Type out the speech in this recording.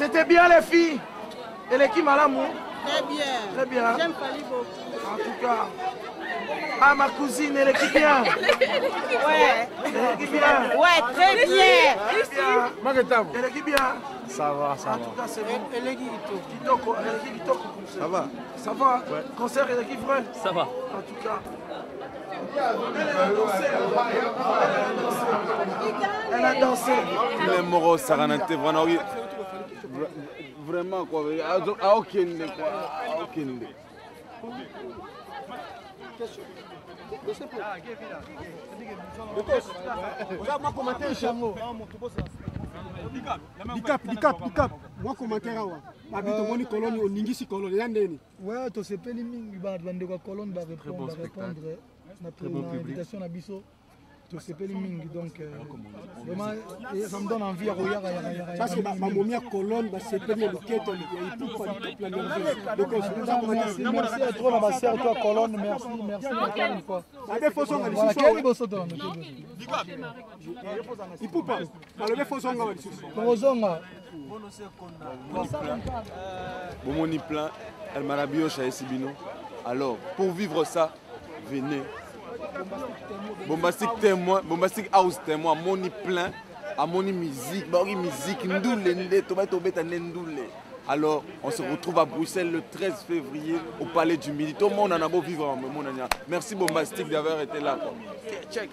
C'était bien les filles. Et l'équipe Malamou Très bien. Très bien. J'aime Fali beaucoup. En tout cas. Ah, ma cousine, elle est bien. Ouais. Elle est bien. Ouais, très bien. Elle est bien. Elle est bien. Ça va, ça En tout cas, c'est bon. Kitoko, Kitoko. Ça va. Ça va Concert, elle est vrai Ça va. En tout cas. Elle a dansé. ile moko osakana te vrana oki vraiment quoi. Aokende quoi. Aokende dikap dikap dikap. Mwa commentaire awa babi tomoni koloni oningisi koloni ya ndeni ouais tosepeli mingi bandeko ya colone barépondre na invitation na biso tosepeli mingi donc euh, vraiment eh, ça me donne envie ya koyaka yaka yaka parce que bamomi ya kolone basepeli ya loketo ya ipupa dikap la merci merci à trop na basere to ya colone merci merci encore une fois. Babe fosonga voilà keye lisusu liboso to ipupa balobe fosonga wa lisusu tokozonga bomoni plein el marabioche ayesi bino alors pour vivre ça venez bombastic témoin bombastic house témoin amoni plein amoni musique baoki musique ndule nde tobai tobeta nde ndule alors on se retrouve à bruxelles le 13 février au palais du midi. Tomonana bovivre memonania merci bombastic d'avoir été là. Quoi. check